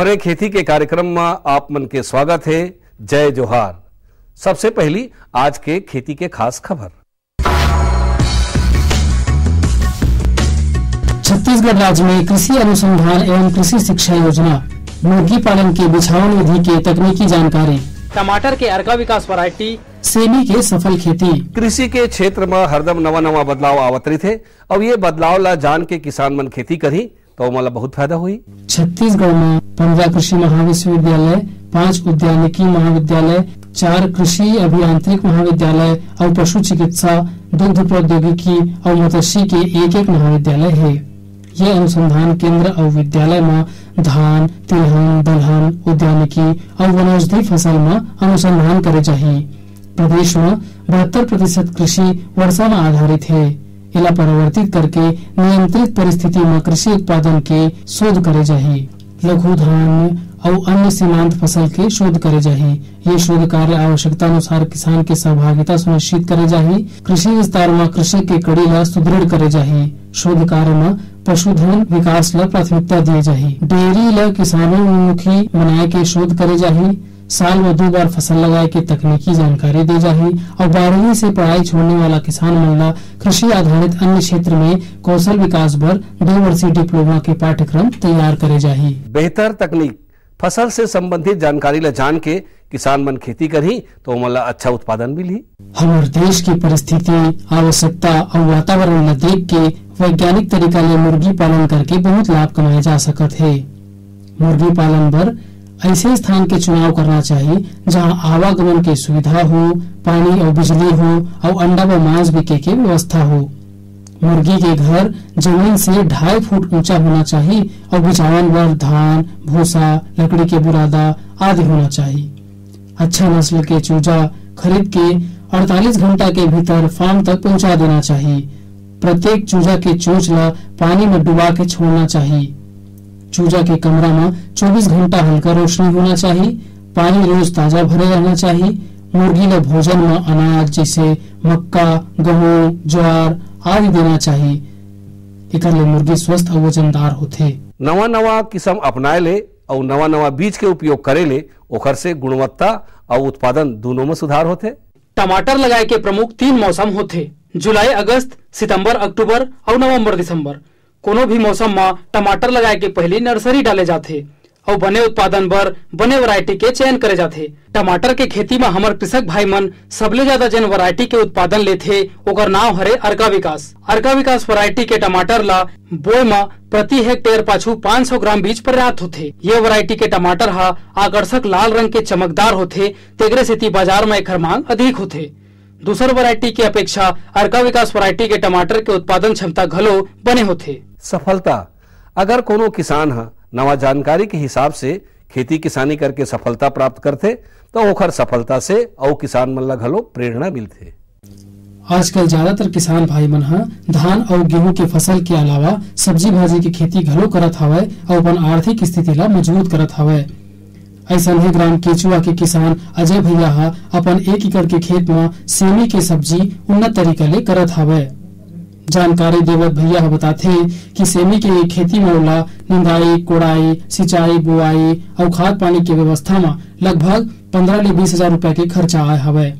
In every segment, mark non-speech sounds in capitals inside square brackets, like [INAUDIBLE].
खबरें खेती के कार्यक्रम में आप मन के स्वागत है। जय जोहार। सबसे पहली आज के खेती के खास खबर। छत्तीसगढ़ राज्य में कृषि अनुसंधान एवं कृषि शिक्षा योजना मुर्गी पालन के बिछावन विधि के तकनीकी जानकारी। टमाटर के अर्का विकास वरायटी। सेमी के सफल खेती। कृषि के क्षेत्र में हरदम नवा नवा बदलाव आवत रही थे अब ये बदलाव ला जान के किसान मन खेती करी। तो मला बहुत फ़ायदा हुई। छत्तीसगढ़ में पंद्रह कृषि महाविश्वविद्यालय, पाँच उद्यानिकी महाविद्यालय, चार कृषि अभियांत्रिक महाविद्यालय और पशु चिकित्सा, दुग्ध प्रौद्योगिकी और मत्स्य के एक एक महाविद्यालय है। ये अनुसंधान केंद्र और विद्यालय में धान, तिलहन, दलहन, उद्यानिकी और वनौषधि फ़सल में अनुसंधान करे चाहिए प्रदेश में बहत्तर प्रतिशत कृषि वर्षा में आधारित है। इला परिवर्तित करके नियंत्रित परिस्थिति में कृषि उत्पादन के शोध करे चाहिए लघु धान और अन्य सीमांत फ़सल के शोध करे चाहिए ये शोध कार्य आवश्यकता अनुसार किसान के सहभागिता सुनिश्चित करे चाहिए कृषि विस्तार में कृषि के कड़ी ला सुदृढ़ करे चाहिए शोध कार्य में पशुधन विकास ला प्राथमिकता दिए चाहिए डेयरी ला किसानों मुखी बनाए के शोध करे चाहिए साल में दो बार फ़सल लगाए के तकनीकी जानकारी दी जाही। और बारहवीं से पढ़ाई छोड़ने वाला किसान महिला कृषि आधारित अन्य क्षेत्र में कौशल विकास पर दो वर्षीय डिप्लोमा के पाठ्यक्रम तैयार करे जाही। बेहतर तकनीक फ़सल से संबंधित जानकारी ला जान के किसान मन खेती करी तो मला अच्छा उत्पादन भी ली हमारे देश की परिस्थिति आवश्यकता और वातावरण ला देख के वैज्ञानिक तरीका ले मुर्गी पालन करके बहुत लाभ कमाए जा सकत है। मुर्गी पालन पर ऐसे स्थान के चुनाव करना चाहिए, जहाँ आवागमन की सुविधा हो, पानी और बिजली हो, और अंडा व मांस बिके की व्यवस्था हो। मुर्गी के घर ज़मीन से ढाई फुट ऊँचा होना चाहिए, और बिछावन पर धान, भूसा, लकड़ी के बुरादा आदि होना चाहिए। अच्छा नस्ल के चूजा खरीद के 48 घंटा के भीतर फार्म तक पहुँचा देना चाहिए। प्रत्येक चूजा के चोच ला पानी में डुबा के छोड़ना चाहिए। चूजा के कमरा में 24 घंटा हल्का रोशनी होना चाहिए पानी रोज ताज़ा भरे रहना चाहिए मुर्गी ने भोजन में अनाज जैसे मक्का गेहूँ ज्वार आदि देना चाहिए। एकर ले मुर्गी स्वस्थ और वजनदार होते नवा नवा किस्म अपनाए ले और नवा नवा बीज के उपयोग करे ले ओखर से गुणवत्ता और उत्पादन दोनों में सुधार होते टमाटर लगाए के प्रमुख तीन मौसम होते जुलाई अगस्त सितंबर अक्टूबर और नवंबर दिसंबर। कोनो भी मौसम में टमाटर लगाए के पहले नर्सरी डाले जाते और बने उत्पादन बर बने वैरायटी के चयन करे जाते टमाटर के खेती में हमार कृषक भाई मन सबले ज़्यादा जन वैरायटी के उत्पादन लेथे, ओकर नाम हरे अर्का विकास। अर्का विकास वैरायटी के टमाटर ला बोए में प्रति हेक्टेयर पाछू 500 ग्राम बीज पर्याप्त होथे। ये वैरायटी के टमाटर हा आकर्षक लाल रंग के चमकदार होथे, तेगरे सेती बाज़ार में एकर मांग अधिक होथे। दूसर वैरायटी की अपेक्षा अर्का विकास वैरायटी के टमाटर के उत्पादन क्षमता घलो बने होथे। सफलता। अगर कोनो किसान हा नवा जानकारी के हिसाब से खेती किसानी करके सफलता प्राप्त करते तो ओखर सफलता से और किसान मन ला घलो प्रेरणा मिलते आजकल ज़्यादातर किसान भाई मन ह धान और गेहूँ के फ़सल के अलावा सब्ज़ी भाजी की खेती घलो करत हवय और अपन आर्थिक स्थिति ला मज़बूत करत हवय। ऐसा ही ग्राम केचुआ के किसान अजय भैया अपन एक एकड़ के खेत में सेमी के सब्ज़ी उन्नत तरीका ले करत हवय जानकारी देवत भैया बताते कि सेमी के खेती में ओला निंदाई, कोड़ाई, सिंचाई, बुआई और खाद पानी के व्यवस्था में लगभग पंद्रह ले बीस हज़ार रूपए के खर्चा आए हवय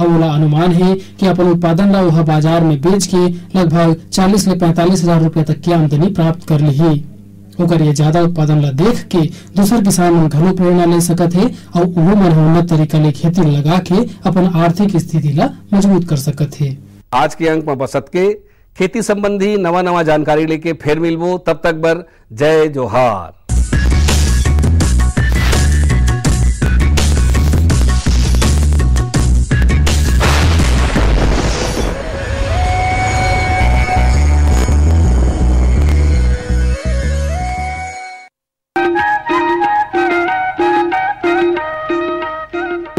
और ओला अनुमान है कि अपन उत्पादन ला वह बाज़ार में बेच के लगभग चालीस ले पैंतालीस हज़ार रूपए तक की आमदनी प्राप्त कर ली ओकर ये ज़्यादा उत्पादन ला देख के दूसर किसान मन घलो प्रेरणा ले सकत हे, और वो मन उन्नत तरीका ले खेती लगा के अपन आर्थिक स्थिति ला मज़बूत कर सकत हे। आज के अंक में बसत के खेती संबंधी नवा नवा जानकारी लेके फिर मिलबो, तब तक बर जय जोहार।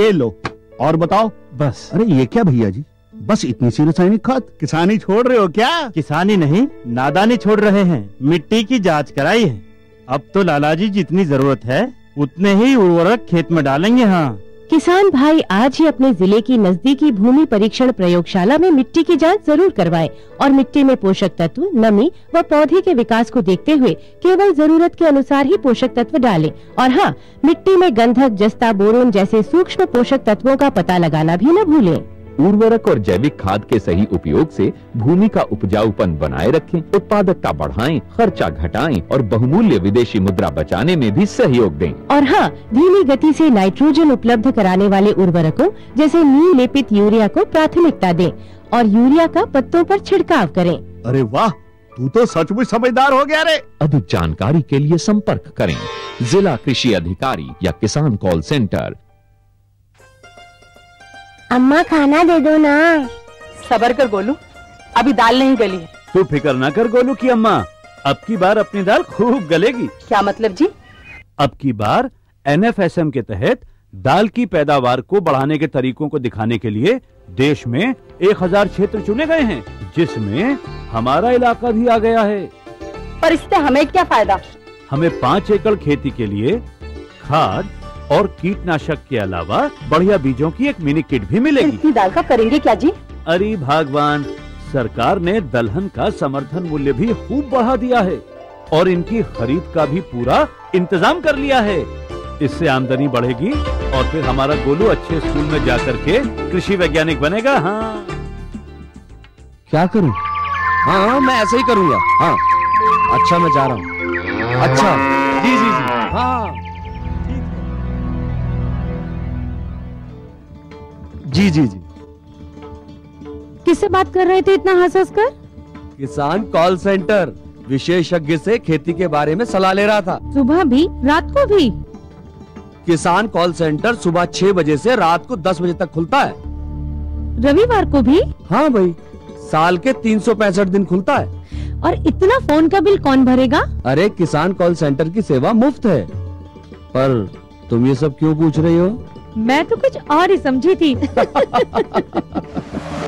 ये लो। और बताओ। बस। अरे ये क्या भैया जी? बस इतनी सी रासायनिक खाद। किसानी छोड़ रहे हो क्या? किसानी नहीं नादानी छोड़ रहे हैं। मिट्टी की जाँच कराई है। अब तो लाला जी जितनी ज़रूरत है उतने ही उर्वरक खेत में डालेंगे हाँ। किसान भाई आज ही अपने ज़िले की नजदीकी भूमि परीक्षण प्रयोगशाला में मिट्टी की जाँच ज़रूर करवाएँ और मिट्टी में पोषक तत्व, नमी व पौधे के विकास को देखते हुए केवल ज़रूरत के अनुसार ही पोषक तत्व डालें। और हाँ मिट्टी में गंधक, जस्ता बोरोन जैसे सूक्ष्म पोषक तत्वों का पता लगाना भी न भूलें। उर्वरक और जैविक खाद के सही उपयोग से भूमि का उपजाऊपन बनाए रखें उत्पादकता बढ़ाएँ, खर्चा घटाएँ और बहुमूल्य विदेशी मुद्रा बचाने में भी सहयोग दें। और हाँ धीमी गति से नाइट्रोजन उपलब्ध कराने वाले उर्वरकों जैसे नी लेपित यूरिया को प्राथमिकता दें और यूरिया का पत्तों पर छिड़काव करें। अरे वाह तू तो सचमुच समझदार हो गया रे। अधिक जानकारी के लिए संपर्क करें। जिला कृषि अधिकारी या किसान कॉल सेंटर। अम्मा खाना दे दो ना। सबर कर गोलू। अभी दाल नहीं गली है। तू फ़िक्र ना कर गोलू की अम्मा। अब की बार अपनी दाल खूब गलेगी। क्या मतलब जी? अब की बार एनएफएसएम के तहत दाल की पैदावार को बढ़ाने के तरीकों को दिखाने के लिए देश में एक हज़ार क्षेत्र चुने गए हैं जिसमें हमारा इलाका भी आ गया है। पर इससे हमें क्या फ़ायदा? हमें पाँच एकड़ खेती के लिए खाद और कीटनाशक के अलावा बढ़िया बीजों की एक मिनी किट भी मिलेगी। इतनी दाल का करेंगे क्या जी? अरे भगवान सरकार ने दलहन का समर्थन मूल्य भी खूब बढ़ा दिया है और इनकी खरीद का भी पूरा इंतज़ाम कर लिया है। इससे आमदनी बढ़ेगी और फिर हमारा गोलू अच्छे स्कूल में जाकर के कृषि वैज्ञानिक बनेगा हाँ। क्या करूँ? हाँ हाँ मैं ऐसे ही करूँगा हाँ। अच्छा मैं जा रहा हूँ। अच्छा जी जी जी हाँ। जी जी जी। किससे बात कर रहे थे इतना हंस हंस कर किसान कॉल सेंटर। विशेषज्ञ से खेती के बारे में सलाह ले रहा था। सुबह भी रात को भी? किसान कॉल सेंटर सुबह छह बजे से रात को दस बजे तक खुलता है। रविवार को भी? हाँ भाई साल के तीन सौ पैंसठ दिन खुलता है। और इतना फ़ोन का बिल कौन भरेगा? अरे किसान कॉल सेंटर की सेवा मुफ़्त है। पर तुम ये सब क्यों पूछ रही हो? मैं तो कुछ और ही समझी थी। [LAUGHS]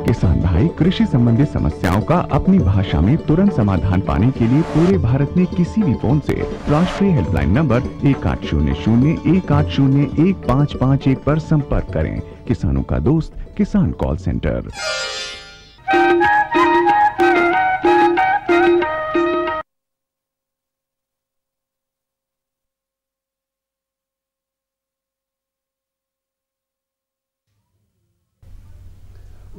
किसान भाई, कृषि संबंधित समस्याओं का अपनी भाषा में तुरंत समाधान पाने के लिए पूरे भारत में किसी भी फ़ोन से राष्ट्रीय हेल्पलाइन नंबर एक आठ शून्य शून्य एक आठ शून्य एक पाँच पाँच एक पर संपर्क करें। किसानों का दोस्त, किसान कॉल सेंटर।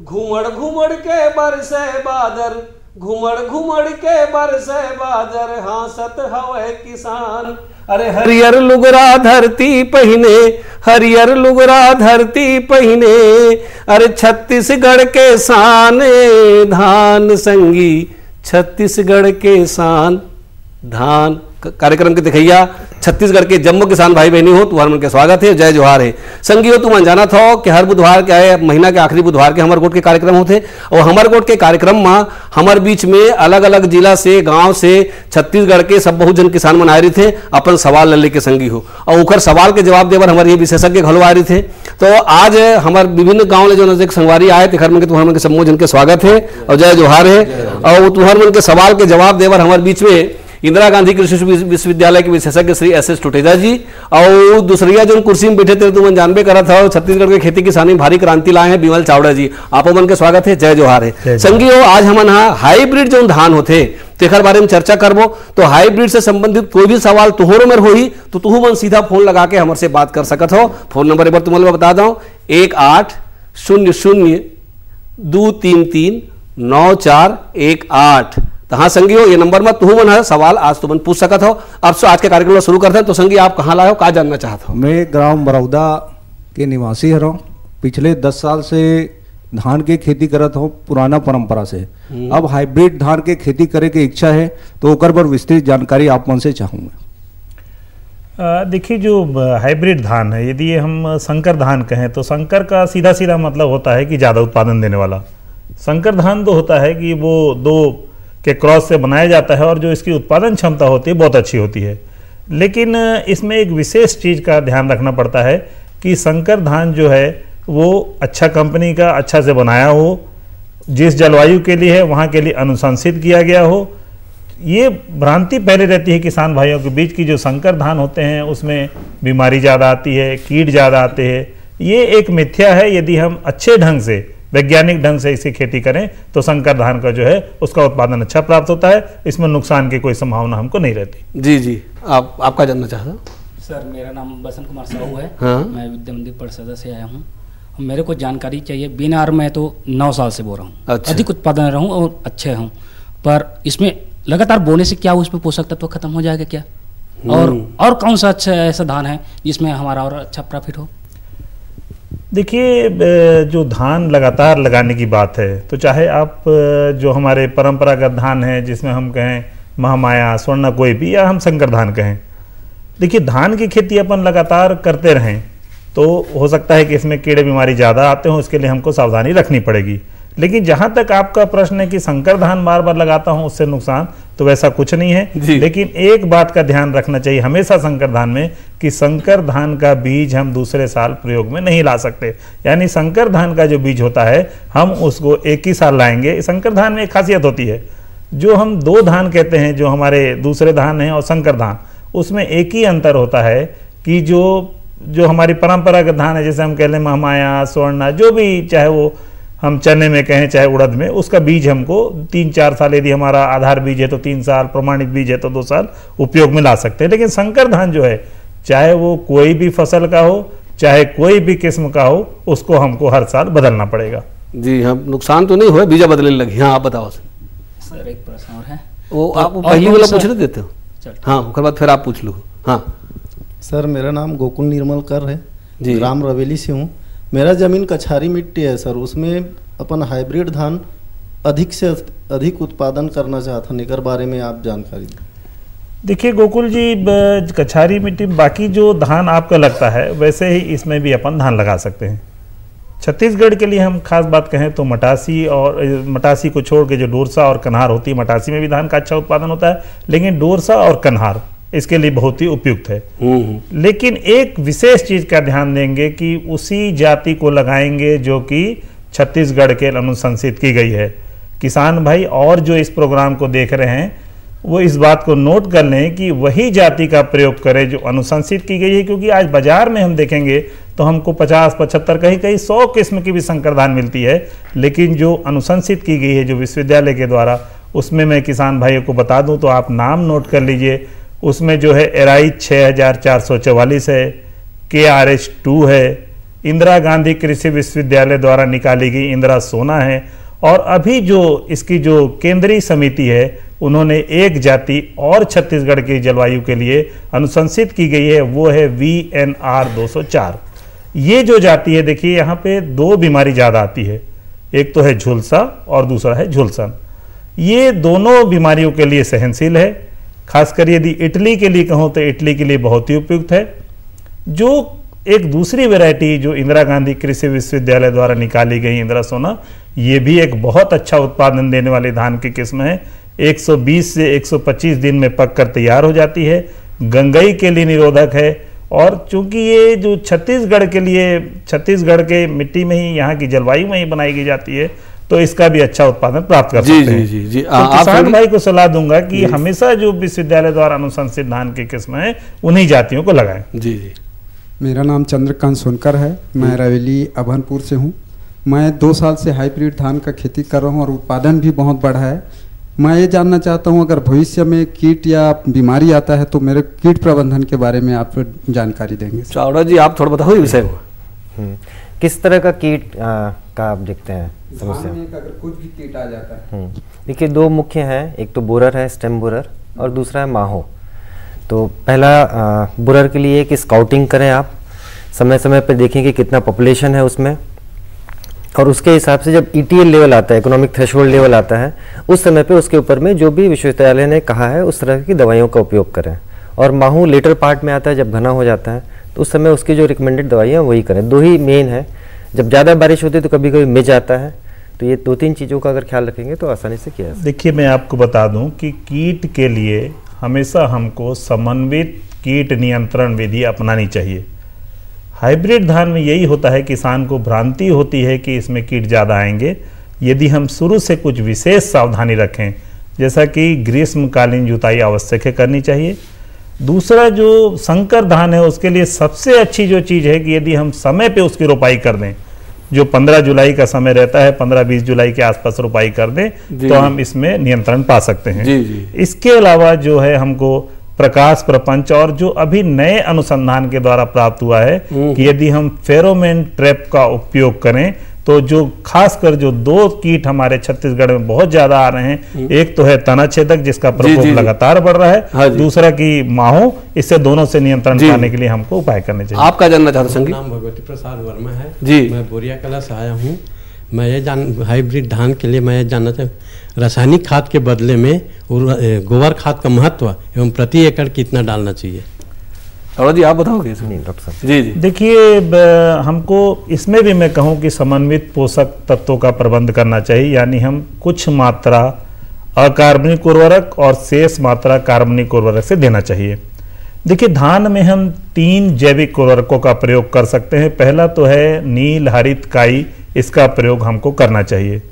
घुमड़ घूमड़ के बरसे बादर, घूमड़ घुमड़ के बरसे बादर। हासत हवे किसान। अरे हरियर लुगरा धरती पहिने, हरियर लुगरा धरती पहिने। अरे छत्तीसगढ़ के शान धान संगी, छत्तीसगढ़ के शान धान। कार्यक्रम के दिखैया, छत्तीसगढ़ के जम्मू किसान भाई बहनी हो तुम्हारे मन के स्वागत है, जय जोहार है। संगियो, तुम अनजाना था कि हर बुधवार के आए, महीना के आखिरी बुधवार के हमर गोट के कार्यक्रम होते और हमर गोट के कार्यक्रम में हमर बीच में अलग अलग जिला से, गाँव से, छत्तीसगढ़ के सब बहुत जन किसान मन आए रहे थे, अपन सवाल लल्ले के संगी हो। और उखर सवाल के जवाब देवर हमारे ये विशेषज्ञ घलो आ रहे थे। तो आज हमारे विभिन्न गाँव ले जो नज़दीक संगवारी आए थे घर मन के तुम्हारे मन के सब जन के स्वागत है, और जय जोहार है। और तुम्हारे मन के सवाल के जवाब देवर हमारे बीच में इंदिरा गांधी कृषि विश्वविद्यालय के विशेषज्ञ श्री एस एस टुटेजा जी और दूसरिया जो कुर्सी में बैठे थे तो मन जानबे करा था छत्तीसगढ़ के खेती किसानी में भारी क्रांति लाए हैं बिमल चावड़ा जी। आप मन के स्वागत है जय जोहार है। संगी हो आज हमन हा हाईब्रिड जो धान होते तेखर बारे में चर्चा करबो। तो हाईब्रिड से संबंधित कोई भी सवाल तुहरो में होही तो तुहू मन सीधा फ़ोन लगा के हमसे बात कर सकत हो। फ़ोन नंबर एक बार तुम्हें बता दो एक आठ शून्य शून्य दो तीन तीन नौ चार एक आठ। तो हाँ संगी हो ये नंबर में तू मन है सवाल आज तुम पूछ सकत हो। अब आज के कार्यक्रम शुरू करते हैं तो संगी आप कहाँ लाए हो कहा जानना चाहते हो? मैं ग्राम बरौदा के निवासी हर पिछले दस साल से धान के खेती करत हो पुराना परंपरा से। अब हाइब्रिड धान के खेती करे के इच्छा है तो ओकर पर विस्तृत जानकारी आप मन से चाहूँगा। देखिए जो हाइब्रिड धान है यदि हम संकर धान कहें तो संकर का सीधा सीधा मतलब होता है कि ज़्यादा उत्पादन देने वाला। संकर धान तो होता है कि वो दो के क्रॉस से बनाया जाता है और जो इसकी उत्पादन क्षमता होती है, बहुत अच्छी होती है। लेकिन इसमें एक विशेष चीज़ का ध्यान रखना पड़ता है कि संकर धान जो है, वो अच्छा कंपनी का अच्छा से बनाया हो, जिस जलवायु के लिए है, वहाँ के लिए अनुशंसित किया गया हो। ये भ्रांति पहले रहती है किसान भाइयों के बीच की, जो संकर धान होते हैं, उसमें बीमारी ज़्यादा आती है, कीट ज़्यादा आते हैं। ये एक मिथ्या है, यदि हम अच्छे ढंग से वैज्ञानिक ढंग से इसे खेती करें तो संकर धान का जो है उसका उत्पादन अच्छा प्राप्त होता है। इसमें नुकसान की कोई संभावना हमको नहीं रहती। जी जी। आप आपका जानना चाहता हूँ? सर मेरा नाम बसंत कुमार साहू है। हाँ। मैं विद्या मंदिर परिषद से आया हूँ। मेरे को जानकारी चाहिए बीनार में तो नौ साल से बो रहा हूँ। अच्छा। अधिक उत्पादन रहूँ और अच्छे हूँ। पर इसमें लगातार बोने से क्या उसमें पोषक तत्व खत्म हो जाएगा क्या? और हम्म। और कौन सा अच्छा ऐसा धान है जिसमें हमारा और अच्छा प्रॉफिट हो? देखिए जो धान लगातार लगाने की बात है तो चाहे आप जो हमारे परंपरागत धान है, जिसमें हम कहें महामाया, स्वर्ण कोई भी, या हम संकर धान कहें, देखिए, धान की खेती अपन लगातार करते रहें तो हो सकता है कि इसमें कीड़े बीमारी ज़्यादा आते हों, इसके लिए हमको सावधानी रखनी पड़ेगी। लेकिन जहाँ तक आपका प्रश्न है कि संकर धान बार बार लगाता हूँ उससे नुकसान तो वैसा कुछ नहीं है। लेकिन एक बात का ध्यान रखना चाहिए हमेशा संकर धान में कि संकर धान का बीज हम दूसरे साल प्रयोग में नहीं ला सकते। यानी संकर धान का जो बीज होता है हम उसको एक ही साल लाएँगे। संकर धान में एक खासियत होती है जो हम दो धान कहते हैं जो हमारे दूसरे धान हैं और संकर धान उसमें एक ही अंतर होता है कि जो जो हमारी परंपरागत धान है जैसे हम कह लें महमाया स्वर्णा जो भी चाहे वो हम चने में कहें चाहे उड़द में उसका बीज हमको तीन चार साल यदि हमारा आधार बीज है तो तीन साल प्रमाणित बीज है तो दो साल उपयोग में ला सकते हैं। लेकिन संकर धान जो है चाहे वो कोई भी फ़सल का हो चाहे कोई भी किस्म का हो उसको हमको हर साल बदलना पड़ेगा। जी हाँ नुकसान तो नहीं हुआ बीजा बदलने लगी। हाँ आप बताओ। सर एक प्रश्न और है। वो तो आप और पहली वाला सा- पूछने देते हो? हाँ उसके बाद फिर आप पूछ लो। हाँ। सर मेरा नाम गोकुल निर्मल कर है। जी। ग्राम रवेली से हूँ। मेरा ज़मीन कछारी मिट्टी है, सर। उसमें अपन हाइब्रिड धान अधिक से अधिक उत्पादन करना चाहता निकर बारे में आप जानकारी देखिए, गोकुल जी कछारी मिट्टी, बाकी जो धान आपका लगता है, वैसे ही इसमें भी अपन धान लगा सकते हैं। छत्तीसगढ़ के लिए हम खास बात कहें तो मटासी और मटासी को छोड़ के जो डोरसा और कन्हार होती है, मटासी में भी धान का अच्छा उत्पादन होता है, लेकिन डोरसा और कन्हार इसके लिए बहुत ही उपयुक्त है। लेकिन एक विशेष चीज़ का ध्यान देंगे कि उसी जाति को लगाएँगे जो कि छत्तीसगढ़ के अनुशंसित की गई है। किसान भाई और जो इस प्रोग्राम को देख रहे हैं वो इस बात को नोट कर लें कि वही जाति का प्रयोग करें जो अनुशंसित की गई है क्योंकि आज बाज़ार में हम देखेंगे तो हमको 50 पचहत्तर कहीं कहीं 100 किस्म की भी संकर धान मिलती है। लेकिन जो अनुशंसित की गई है जो विश्वविद्यालय के द्वारा उसमें मैं किसान भाइयों को बता दूँ तो आप नाम नोट कर लीजिए। उसमें जो है एराई छः हज़ार चार सौ चवालीस है के आर एच टू है, इंदिरा गांधी कृषि विश्वविद्यालय द्वारा निकाली गई इंदिरा सोना है, और अभी जो इसकी जो केंद्रीय समिति है, उन्होंने एक जाति और छत्तीसगढ़ की जलवायु के लिए अनुशंसित की गई है, वो है वी एन आर दो सौ चार। ये जो जाति है, देखिए, यहाँ पे दो बीमारी ज़्यादा आती है, एक तो है झुलसा और दूसरा है झुलसन। ये दोनों बीमारियों के लिए सहनशील है खासकर यदि इटली के लिए कहूँ तो इटली के लिए बहुत ही उपयुक्त है। जो एक दूसरी वैरायटी जो इंदिरा गांधी कृषि विश्वविद्यालय द्वारा निकाली गई इंदिरा सोना, ये भी एक बहुत अच्छा उत्पादन देने वाली धान की किस्म है। 120 से 125 दिन में पक कर तैयार हो जाती है। गंगई के लिए निरोधक है और चूँकि ये जो छत्तीसगढ़ के लिए, छत्तीसगढ़ के मिट्टी में ही, यहाँ की जलवायु में ही बनाई गई जाती है तो इसका भी अच्छा उत्पादन प्राप्त कर जी, सकते जी, हैं। जी, जी। तो किसान भाई को सलाह दूँगा कि हमेशा जो विश्वविद्यालय द्वारा अनुशंसित धान की किस्म है उन्हीं जातियों को लगाएँ। जी जी। मेरा नाम चंद्रकांत सोनकर है। मैं रवेली अभनपुर से हूँ। मैं दो साल से हाइब्रिड धान का खेती कर रहा हूँ और उत्पादन भी बहुत बढ़ा है। मैं ये जानना चाहता हूँ अगर भविष्य में कीट या बीमारी आता है तो मेरे कीट प्रबंधन के बारे में आप जानकारी देंगे चावड़ा जी आप थोड़ा बताओ विषय में हम्म, किस तरह का कीट आ, का आप देखते हैं? समस्या। अगर कुछ भी कीट आ जाता है। हम्म, देखिए दो मुख्य हैं। एक तो बोरर है स्टेम बोरर और दूसरा है माहो। तो पहला आ, बोरर के लिए कि स्काउटिंग करें आप। समय समय पर देखें कि कितना पॉपुलेशन है उसमें। और उसके हिसाब से जब ईटीएल लेवल आता है इकोनॉमिक थ्रेशोल्ड लेवल आता है उस समय पे उसके ऊपर में जो भी विश्वविद्यालय ने कहा है उस तरह की दवाइयों का उपयोग करें। और माहू लेटर पार्ट में आता है जब घना हो जाता है तो उस समय उसकी जो रिकमेंडेड दवाइयाँ वही करें। दो ही मेन है। जब ज़्यादा बारिश होती है तो कभी कभी मिज आता है। तो ये दो तीन चीज़ों का अगर ख्याल रखेंगे तो आसानी से किया देखिए, मैं आपको बता दूँ कि कीट के लिए हमेशा हमको समन्वित कीट नियंत्रण विधि अपनानी चाहिए। हाइब्रिड धान में यही होता है, किसान को भ्रांति होती है कि इसमें कीट ज़्यादा आएँगे। यदि हम शुरू से कुछ विशेष सावधानी रखें, जैसा कि ग्रीष्मकालीन जुताई आवश्यक है, करनी चाहिए। दूसरा जो संकर धान है, उसके लिए सबसे अच्छी जो चीज़ है कि यदि हम समय पे उसकी रोपाई कर दें जो 15 जुलाई का समय रहता है 15-20 जुलाई के आसपास रोपाई कर दें तो हम इसमें नियंत्रण पा सकते हैं। जी, जी। इसके अलावा जो है हमको प्रकाश प्रपंच और जो अभी नए अनुसंधान के द्वारा प्राप्त हुआ है कि यदि हम फेरोमेन ट्रैप का उपयोग करें तो जो खासकर जो दो कीट हमारे छत्तीसगढ़ में बहुत ज़्यादा आ रहे हैं एक तो है तना छेदक जिसका प्रकोप लगातार बढ़ रहा हाँ है। दूसरा की माहो इससे दोनों से नियंत्रण। पाने के लिए हमको उपाय करने चाहिए आपका जानना चाहते हैं नाम भगवती प्रसाद वर्मा है जी। मैं बोरिया कला से आया हूँ मैं ये जान हाइब्रिड धान के लिए मैं ये जानना चाहूँ रासायनिक खाद के बदले में गोबर खाद का महत्व एवं प्रति एकड़ कितना डालना चाहिए अरोड़ा जी आप बताओगे डॉक्टर जी जी। देखिए हमको इसमें भी मैं कहूँ कि समन्वित पोषक तत्वों का प्रबंध करना चाहिए यानी हम कुछ मात्रा अकार्बनिक उर्वरक और शेष मात्रा कार्बनिक उर्वरक से देना चाहिए। देखिए धान में हम तीन जैविक उर्वरकों का प्रयोग कर सकते हैं। पहला तो है नील हरित काई इसका प्रयोग हमको करना चाहिए।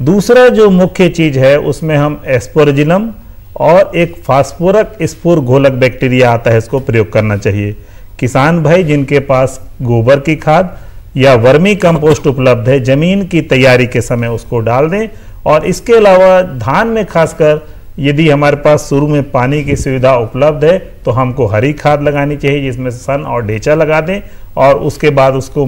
दूसरा जो मुख्य चीज़ है उसमें हम एस्पोरजिलम और एक फास्फोरक स्पोर घोलक बैक्टीरिया आता है, इसको प्रयोग करना चाहिए। किसान भाई, जिनके पास गोबर की खाद या वर्मी कंपोस्ट उपलब्ध है, ज़मीन की तैयारी के समय उसको डाल दें। और इसके अलावा धान में खासकर यदि हमारे पास शुरू में पानी की सुविधा उपलब्ध है तो हमको हरी खाद लगानी चाहिए जिसमें सन और डेचा लगा दें और उसके बाद उसको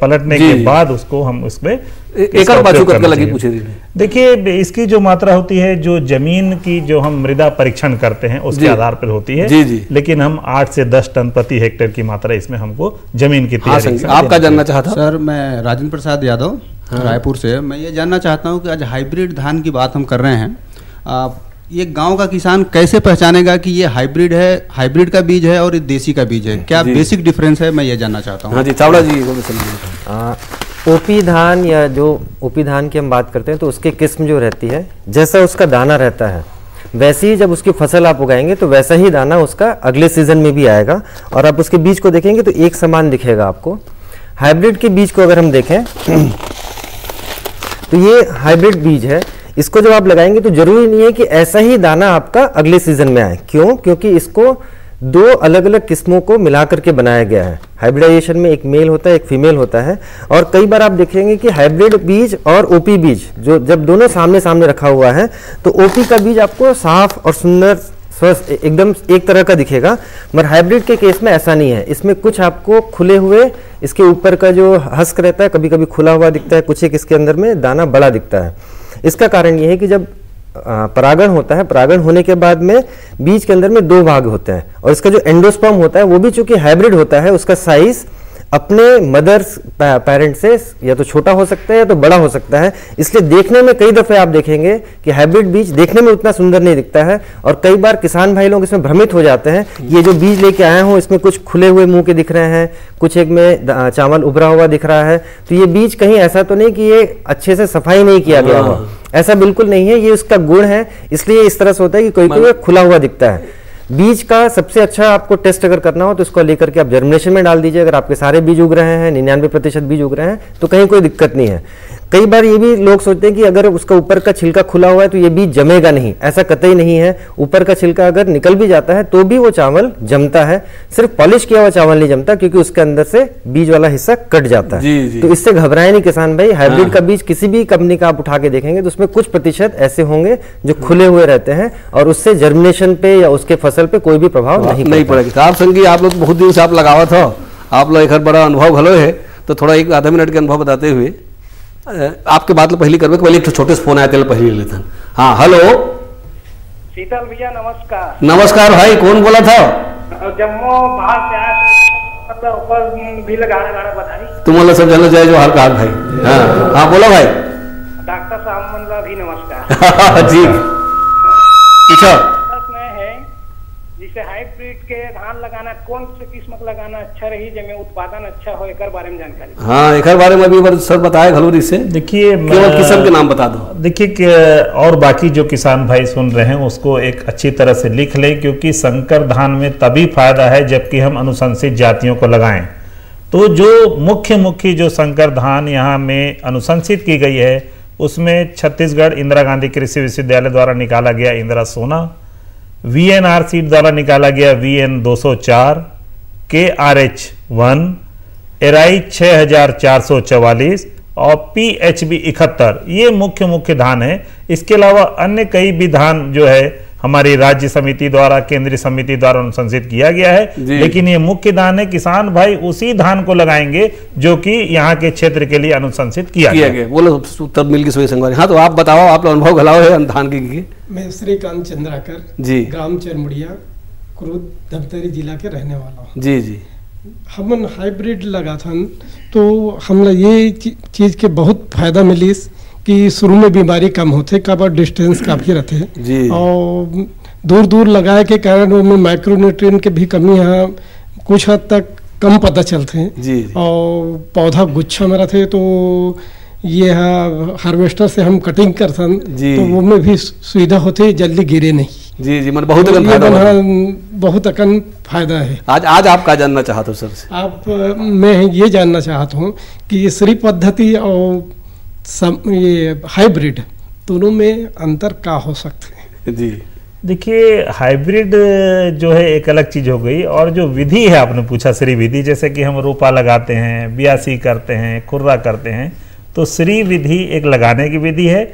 पलटने के बाद उसको हम उसमें एक बाजू करके लगी पूछे देखिए इसकी जो मात्रा होती है जो ज़मीन की जो हम मृदा परीक्षण करते हैं उसके आधार पर होती है। जी, जी। लेकिन हम आठ से दस टन प्रति हेक्टेयर की मात्रा इसमें हमको ज़मीन की हाँ तैयारी संगीत के समय आप क्या देना जानना। चाहता सर मैं राजेंद्र प्रसाद यादव हाँ। रायपुर से। मैं ये जानना चाहता हूँ कि आज हाइब्रिड धान की बात हम कर रहे हैं। ये गाँव का किसान कैसे पहचानेगा कि ये हाइब्रिड है हाइब्रिड का बीज है और ये देसी का बीज है? क्या बेसिक डिफरेंस है? मैं ये जानना चाहता हूँ। हाँ जी चावड़ा जी ओपी धान या जो ओपी धान की हम बात करते हैं तो उसकी किस्म जो रहती है जैसा उसका दाना रहता है वैसे ही जब उसकी फ़सल आप उगाएँगे तो वैसा ही दाना उसका अगले सीज़न में भी आएगा। और आप उसके बीज को देखेंगे तो एक समान दिखेगा आपको। हाइब्रिड के बीज को अगर हम देखें तो ये हाइब्रिड बीज है इसको जब आप लगाएँगे तो ज़रूरी नहीं है कि ऐसा ही दाना आपका अगले सीज़न में आए। क्यों? क्योंकि इसको दो अलग अलग किस्मों को मिला करके बनाया गया है। हाइब्रिडाइजेशन में एक मेल होता है, एक फीमेल होता है। और कई बार आप देखेंगे कि हाइब्रिड बीज और ओपी बीज, जो जब दोनों सामने सामने रखा हुआ है तो ओपी का बीज आपको साफ़ और सुंदर, स्वस्थ एकदम एक तरह का दिखेगा। मगर हाइब्रिड के केस में ऐसा नहीं है। इसमें कुछ आपको खुले हुए, इसके ऊपर का जो हस्क रहता है कभी कभी खुला हुआ दिखता है, कुछ एक इसके अंदर में दाना बड़ा दिखता है। इसका कारण यह है कि जब परागण होता है, परागण होने के बाद में बीज के अंदर में दो भाग होते हैं और इसका जो एंडोस्पर्म होता है, वो भी चूँकि हाइब्रिड होता है, उसका साइज़ अपने मदर्स पेरेंट्स से या तो छोटा हो सकता है या तो बड़ा हो सकता है। इसलिए देखने में कई दफे आप देखेंगे कि हाइब्रिड बीज देखने में उतना सुंदर नहीं दिखता है और कई बार किसान भाई लोग इसमें भ्रमित हो जाते हैं ये जो बीज लेके आए हों इसमें कुछ खुले हुए मुँह के दिख रहे हैं कुछ एक में चावल उभरा हुआ दिख रहा है। तो ये बीज कहीं ऐसा तो नहीं कि ये अच्छे से सफ़ाई नहीं किया गया हुआ ऐसा बिल्कुल नहीं है ये उसका गुण है इसलिए इस तरह से होता है कि कोई कोई खुला हुआ दिखता है। बीज का सबसे अच्छा आपको टेस्ट अगर करना हो तो इसको लेकर के आप जर्मिनेशन में डाल दीजिए। अगर आपके सारे बीज उग रहे हैं, निन्यानवे प्रतिशत बीज उग रहे हैं तो कहीं कोई दिक्कत नहीं है। कई बार ये भी लोग सोचते हैं कि अगर उसका ऊपर का छिलका खुला हुआ है तो ये बीज जमेगा नहीं। ऐसा कतई नहीं है। ऊपर का छिलका अगर निकल भी जाता है तो भी वो चावल जमता है। सिर्फ़ पॉलिश किया हुआ चावल नहीं जमता क्योंकि उसके अंदर से बीज वाला हिस्सा कट जाता है। जी, जी। तो इससे घबराए नहीं किसान भाई। हाइब्रिड हाँ। का बीज किसी भी कंपनी का आप उठा के देखेंगे तो उसमें कुछ प्रतिशत ऐसे होंगे जो खुले हुए रहते हैं और उससे जर्मिनेशन पे या उसके फ़सल पे कोई भी प्रभाव नहीं नहीं पड़ेगी। आप संगी आप लोग बहुत दिन से आप लगावत था आप लोग एक बड़ा अनुभव भलो है। तो थोड़ा एक आधा मिनट के अनुभव बताते हुए आपके बात लो पहली करबे पहले एक छोटे से फ़ोन आया थे पहले ले लेते हैं। हाँ हेलो। शीतल भैया नमस्कार। नमस्कार भाई कौन बोला था? जम्मू बाहर से आया मतलब ऊपर भी लगाना गाना बधाई तुम वाला सब जानना चाहिए जो हाल का हाल भाई। हाँ हाँ बोलो भाई। डॉक्टर साहब मनला भी नमस्कार। [LAUGHS] जी। पूछो। प्रश्न है जिसे हाइब्रिड के धान लगाना कौन से किस्म का लगाना अच्छा रही जिसमें उत्पादन अच्छा हो एक बारे में जानकारी? हाँ एक बारे में अभी सर बताए घलोरी से। देखिए केवल किस्म के नाम बता दो। देखिए और बाकी जो किसान भाई सुन रहे हैं उसको एक अच्छी तरह से लिख लें क्योंकि संकर धान में तभी फ़ायदा है जबकि हम अनुशंसित जातियों को लगाएँ। तो जो मुख्य मुख्य जो संकर धान यहाँ में अनुशंसित की गई है उसमें छत्तीसगढ़ इंदिरा गांधी कृषि विश्वविद्यालय द्वारा निकाला गया इंदिरा सोना वी एन आर सीट द्वारा निकाला गया वी एन दो सौ चार के आर एच वन एराई छः और पी एच बी इकहत्तर। ये मुख्य मुख्य धान है। इसके अलावा अन्य कई भी धान जो है हमारी राज्य समिति द्वारा केंद्रीय समिति द्वारा अनुशंसित किया गया है। लेकिन ये मुख्य धान है किसान भाई उसी धान को लगाएँगे जो कि यहाँ के क्षेत्र के लिए अनुशंसित किया, किया गया। बोलो उत्तर मिल की सोई संगवारी। हाँ तो आप बताओ आप अनुभव घलाओ है धान की, की मैं श्रीकांत चंद्राकर जी। ग्राम चरमुड़िया क्रोध धमतरी जिला के रहने वाला हूँ। जी जी। हमन हाइब्रिड लगा था तो हमला ये चीज़ के बहुत फ़ायदा मिलीस कि शुरू में बीमारी कम होते काबर डिस्टेंस काफ़ी रहते जी। और दूर दूर लगाए के कारण उनमें माइक्रोन्यूट्रिएंट के भी कमी है कुछ हद तक कम पता चलते हैं। जी और पौधा गुच्छा में रहते तो ये है हार्वेस्टर से हम कटिंग जी। तो वो में भी सुविधा होती जल्दी गिरे नहीं। जी जी मतलब बहुत तो अकन फ़ायदा बहुत अकन फ़ायदा है। आज आज आप क्या जानना चाहते हो सर? से आप मैं ये जानना चाहता हूँ कि श्री पद्धति और सम, ये हाइब्रिड दोनों में अंतर क्या हो सकते हैं? जी। देखिए हाइब्रिड जो है एक अलग चीज़ हो गई और जो विधि है आपने पूछा श्री विधि जैसे कि हम रोपा लगाते हैं बियासी करते हैं खुर्रा करते हैं तो श्री विधि एक लगाने की विधि है।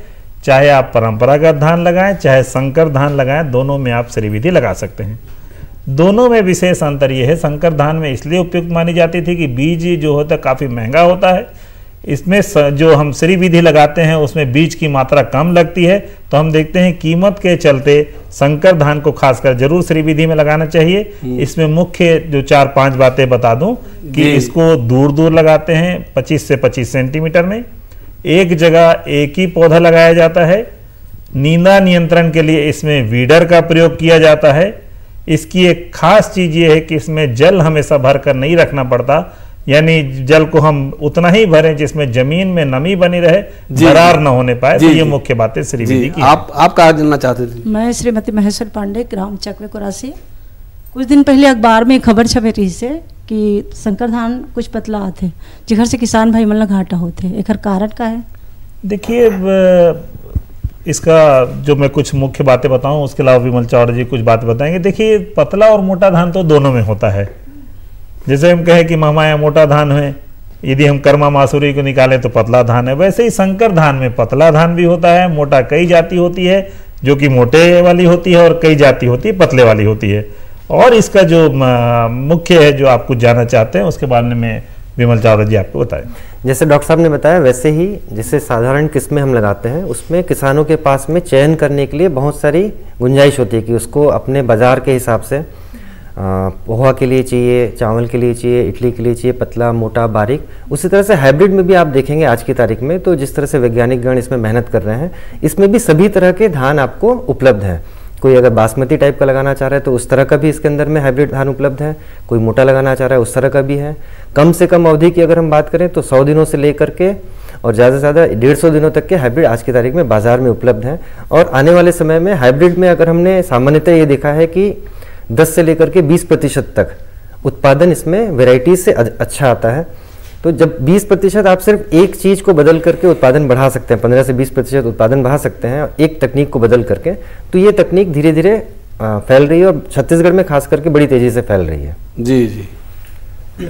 चाहे आप परंपरागत धान लगाएँ चाहे संकर धान लगाएँ दोनों में आप श्री विधि लगा सकते हैं। दोनों में विशेष अंतर ये है संकर धान में इसलिए उपयुक्त मानी जाती थी कि बीज जो होता है काफ़ी महँगा होता है इसमें जो हम श्री विधि लगाते हैं उसमें बीज की मात्रा कम लगती है। तो हम देखते हैं कीमत के चलते संकर धान को खासकर ज़रूर श्री विधि में लगाना चाहिए। इसमें मुख्य जो चार पाँच बातें बता दूँ कि इसको दूर दूर लगाते हैं 25 से 25 सेंटीमीटर में। एक जगह एक ही पौधा लगाया जाता है। नींदा नियंत्रण के लिए इसमें वीडर का प्रयोग किया जाता है। इसकी एक खास चीज़ ये है कि इसमें जल हमेशा भर कर नहीं रखना पड़ता। यानी जल को हम उतना ही भरें जिसमें ज़मीन में नमी बनी रहे दरार न होने पाए तो ये मुख्य बातें श्री की आप आप क्या जानना चाहते थे? मैं श्रीमती महेश्वर पांडे ग्राम चकवे कुरासी। कुछ दिन पहले अखबार में खबर छपे रही से कि शंकर धान कुछ पतला आते जिघर से किसान भाई मल्ला घाटा होते एकर कारण का है। देखिए इसका जो मैं कुछ मुख्य बातें बताऊँ उसके अलावा विमल चावड़ा जी कुछ बातें बताएँगे। देखिए पतला और मोटा धान तो दोनों में होता है। जैसे हम कहें कि महमाया मोटा धान है, यदि हम कर्मा मासूरी को निकालें तो पतला धान है। वैसे ही संकर धान में पतला धान भी होता है, मोटा कई जाति होती है, जो कि मोटे वाली होती है और कई जाति होती है, पतले वाली होती है। और इसका जो मुख्य है जो आप कुछ जानना चाहते हैं, उसके बारे में विमल चावड़ा जी आपको बताएँ। जैसे डॉक्टर साहब ने बताया, वैसे ही जैसे साधारण किस्में हम लगाते हैं, उसमें किसानों के पास में चयन करने के लिए बहुत सारी गुंजाइश होती है कि उसको अपने बाज़ार के हिसाब से पोहा के लिए चाहिए, चावल के लिए चाहिए, इडली के लिए चाहिए, पतला, मोटा, बारीक। उसी तरह से हाइब्रिड में भी आप देखेंगे आज की तारीख में तो जिस तरह से वैज्ञानिक गण इसमें मेहनत कर रहे हैं, इसमें भी सभी तरह के धान आपको उपलब्ध हैं। कोई अगर बासमती टाइप का लगाना चाह रहा है तो उस तरह का भी इसके अंदर में हाइब्रिड धान उपलब्ध है। कोई मोटा लगाना चाह रहा है, उस तरह का भी है। कम से कम अवधि की अगर हम बात करें तो सौ दिनों से लेकर के और ज़्यादा से ज़्यादा डेढ़ सौ दिनों तक के हाइब्रिड आज की तारीख में बाज़ार में उपलब्ध हैं। और आने वाले समय में हाइब्रिड में अगर हमने सामान्यतः ये देखा है कि 10 से लेकर के 20 प्रतिशत तक। उत्पादन इसमें वेराइटीज से अच्छा आता है। तो जब 20 प्रतिशत आप सिर्फ़ एक चीज़ को बदल करके उत्पादन बढ़ा सकते हैं 15 से 20 प्रतिशत उत्पादन बढ़ा सकते हैं एक तकनीक को बदल करके तो ये तकनीक धीरे धीरे फैल रही है और छत्तीसगढ़ में खास करके बड़ी तेज़ी से फैल रही है। जी जी।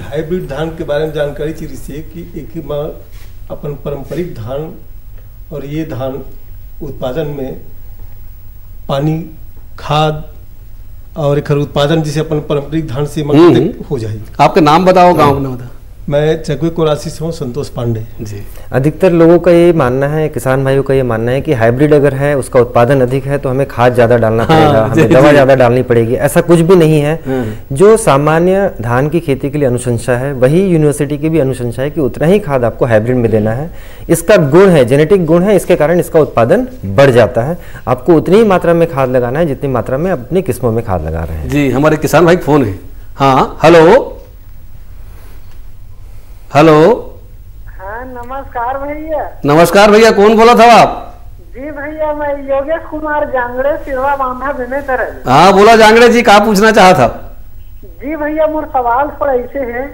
हाइब्रिड धान के बारे में जानकारी चाहिए से कि एक ही माँ अपन पारंपरिक धान और ये धान उत्पादन में पानी खाद और एक उत्पादन जिसे अपन पारंपरिक धान से मंगाते हो जाए। आपका नाम बताओ गाँव का नाम बताओ। मैं चकवे कोरासी से हूँ संतोष पांडे। जी। अधिकतर लोगों का ये मानना है किसान भाइयों का ये मानना है कि हाइब्रिड अगर है उसका उत्पादन अधिक है तो हमें खाद ज़्यादा डालना हाँ, पड़ेगा हमें दवा ज़्यादा डालनी पड़ेगी ऐसा कुछ भी नहीं है। हम्म। जो सामान्य धान की खेती के लिए अनुशंसा है वही यूनिवर्सिटी की भी अनुशंसा है कि उतना ही खाद आपको हाइब्रिड में देना है। इसका गुण है जेनेटिक गुण है इसके कारण इसका उत्पादन बढ़ जाता है। आपको उतनी ही मात्रा में खाद लगाना है जितनी मात्रा में अपनी किस्मों में खाद लगा रहे हैं। जी हमारे किसान भाई फ़ोन है। हाँ हेलो। हेलो। हाँ नमस्कार भैया। नमस्कार भैया कौन बोला था आप? जी भैया मैं योगेश कुमार जांगड़े सिरवा बांधा बिने तरह हाँ बोला जांगड़े जी कहा पूछना चाहा था? जी भैया मोर सवाल थोड़ा ऐसे है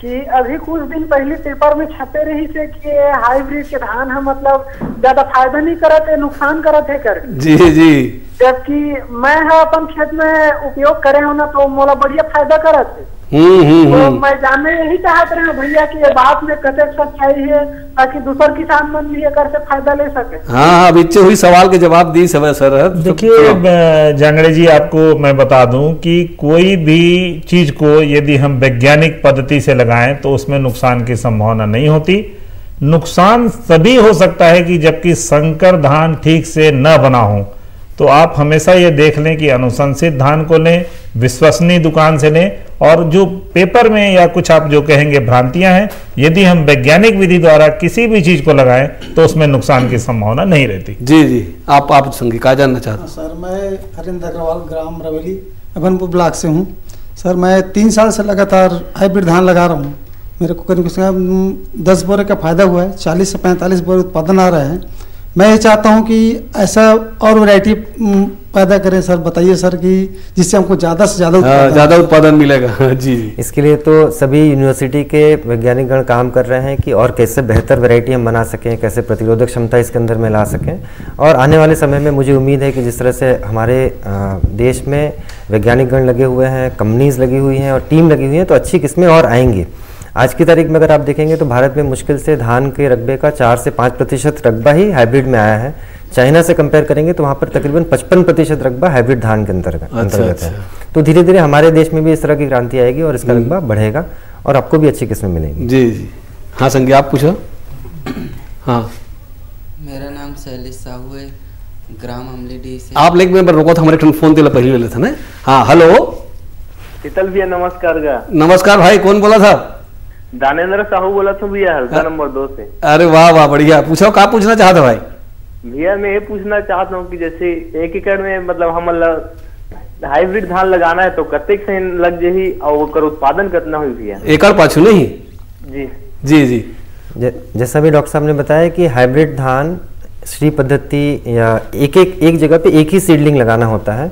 कि अभी कुछ दिन पहले पेपर में छपे रही से कि ये हाइब्रिड के धान है मतलब ज़्यादा फ़ायदा नहीं करत है नुकसान करत है कर। जी जी। जबकि मैं है अपन खेत में उपयोग करे हो ना तो मोला बढ़िया फ़ायदा करत है। तो हम्म मैं जानने यही चाहत रहे भैया कि ये बात में कतेक सच्चाई है ताकि दूसर किसान मन भी एकर से फ़ायदा ले सके। हाँ हाँ बीचे हुई सवाल के जवाब दी समय सर। देखिए जांगड़े जी आपको मैं बता दूँ कि कोई भी चीज़ को यदि हम वैज्ञानिक पद्धति से लगाएँ तो उसमें नुकसान की संभावना नहीं होती। नुकसान तभी हो सकता है कि जबकि संकर धान ठीक से न बना हो। तो आप हमेशा ये देख लें कि अनुशंसित धान को लें विश्वसनीय दुकान से लें और जो पेपर में या कुछ आप जो कहेंगे भ्रांतियाँ हैं यदि हम वैज्ञानिक विधि द्वारा किसी भी चीज़ को लगाएँ तो उसमें नुकसान की संभावना नहीं रहती। जी जी आप आप संगी क्या जानना चाहते हैं। सर मैं हरिंद्र अग्रवाल ग्राम रवेली अभनपुर ब्लॉक से हूँ। सर मैं तीन साल से लगातार हाइब्रिड धान लगा रहा हूँ। मेरे को करीब करीब दस बोरे का फ़ायदा हुआ है चालीस से पैंतालीस बोरे उत्पादन आ रहे है। मैं ये चाहता हूँ कि ऐसा और वैरायटी पैदा करें सर। बताइए सर कि जिससे हमको ज़्यादा से ज़्यादा हाँ, ज़्यादा उत्पादन मिलेगा। हाँ, जी जी। इसके लिए तो सभी यूनिवर्सिटी के वैज्ञानिकगण काम कर रहे हैं कि और कैसे बेहतर वैरायटी हम बना सकें कैसे प्रतिरोधक क्षमता इसके अंदर में ला सकें। और आने वाले समय में मुझे उम्मीद है कि जिस तरह से हमारे देश में वैज्ञानिक गण लगे हुए हैं कंपनीज़ लगी हुई हैं और टीम लगी हुई है तो अच्छी किस्में और आएँगी। आज की तारीख में अगर आप देखेंगे तो भारत में मुश्किल से धान के रकबे का चार से पाँच प्रतिशत रकबा ही हाइब्रिड में आया है। चाइना से कंपेयर करेंगे तो वहाँ पर तकरीबन पचपन प्रतिशत रकबा हाइब्रिड धान के अंतर्गत अंतर्गत है। तो धीरे धीरे हमारे देश में भी इस तरह की क्रांति आएगी और इसका रकबा बढ़ेगा और आपको भी अच्छी किस्में मिलेंगी। जी जी। हाँ संगी आप पूछो। हाँ। मेरा नाम शैलेश साहू है ग्राम अमलीडी से। आप लेक में रोको था हमारे फ़ोन दिला पहले ले था ना। हाँ हेलो। शीतल भैया नमस्कार नमस्कार भाई कौन बोला था? दानेन्द्र साहू बोला था भैया हल्का नंबर दो से। अरे वाह वाह बढ़िया। पूछो क्या पूछना चाहते भाई? भैया मैं ये पूछना चाहता हूँ कि जैसे एक एकड़ में मतलब हम हाइब्रिड धान लगाना है तो कतेक से लग जाही और ओकर उत्पादन कितना हुई भैया? एकड़ पाछू नहीं? जी। जी जी। जैसा भी डॉक्टर साहब ने बताया कि हाइब्रिड धान श्री पद्धति या एक एक एक जगह पे एक ही सीडलिंग लगाना होता है।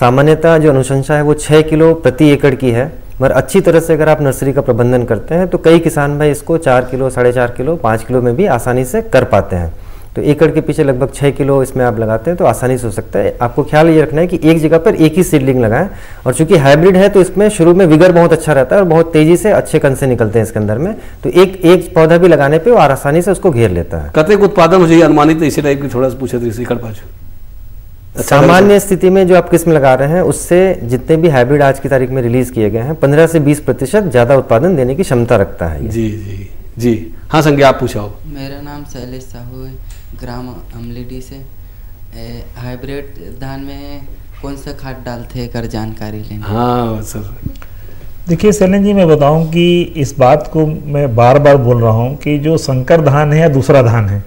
सामान्यतः जो अनुशंसा है वो छः किलो प्रति एकड़ की है। मगर अच्छी तरह से अगर आप नर्सरी का प्रबंधन करते हैं तो कई किसान भाई इसको चार किलो, साढ़े चार किलो, पाँच किलो में भी आसानी से कर पाते हैं। तो एकड़ के पीछे लगभग छः किलो इसमें आप लगाते हैं तो आसानी से हो सकता है। आपको ख्याल ये रखना है कि एक जगह पर एक ही सीडलिंग लगाएँ, और चूँकि हाइब्रिड है तो इसमें शुरू में विगर बहुत अच्छा रहता है और बहुत तेज़ी से अच्छे कन से निकलते हैं इसके अंदर में। तो एक एक पौधा भी लगाने पर आसानी से उसको घेर लेता है। कतेक उत्पादन हो जाए अनुमानित? इसी टाइप की थोड़ा सा पूछे थे एकड़ पाछू। अच्छा सामान्य स्थिति में जो आप किस्म लगा रहे हैं उससे जितने भी हाइब्रिड आज की तारीख में रिलीज़ किए गए हैं पंद्रह से बीस प्रतिशत ज़्यादा उत्पादन देने की क्षमता रखता है। जी जी जी। हाँ संज्ञ आप पूछो। मेरा नाम शैलेश साहू है ग्राम अमलीडी से। हाइब्रिड धान में कौन सा खाद डालते हैं कर जानकारी लेनी। हाँ सर। देखिए सैलन जी मैं बताऊँ कि इस बात को मैं बार बार बोल रहा हूँ कि जो संकर धान है या दूसरा धान है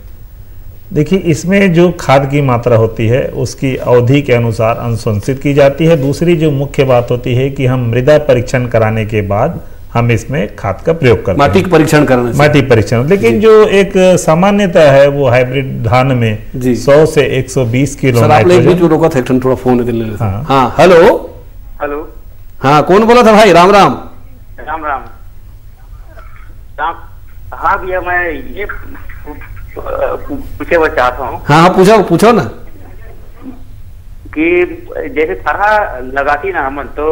देखिए इसमें जो खाद की मात्रा होती है उसकी अवधि के अनुसार अनुशंसित की जाती है। दूसरी जो मुख्य बात होती है कि हम मृदा परीक्षण कराने के बाद हम इसमें खाद का प्रयोग करते माटी का परीक्षण करना माटी परीक्षण। लेकिन जो। एक सामान्यता है वो हाइब्रिड धान में 100 से 120 किलो सर आप लोग बीच में रोका था एक ठन थोड़ा फ़ोन ले लेते हाँ। हाँ। हेलो हेलो हाँ कौन बोला था भाई? राम। राम राम। राम हाँ भैया मैं ये पूछे वो चाहता हूँ हाँ हाँ पूछो पूछो ना। कि जैसे फरहा लगाती ना अमन तो